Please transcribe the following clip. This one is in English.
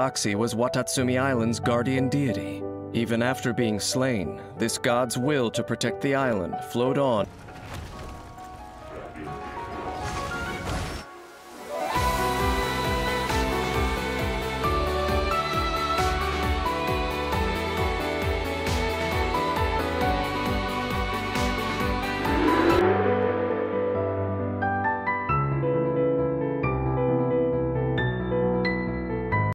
Oxy was Watatsumi Island's guardian deity. Even after being slain, this god's will to protect the island flowed on.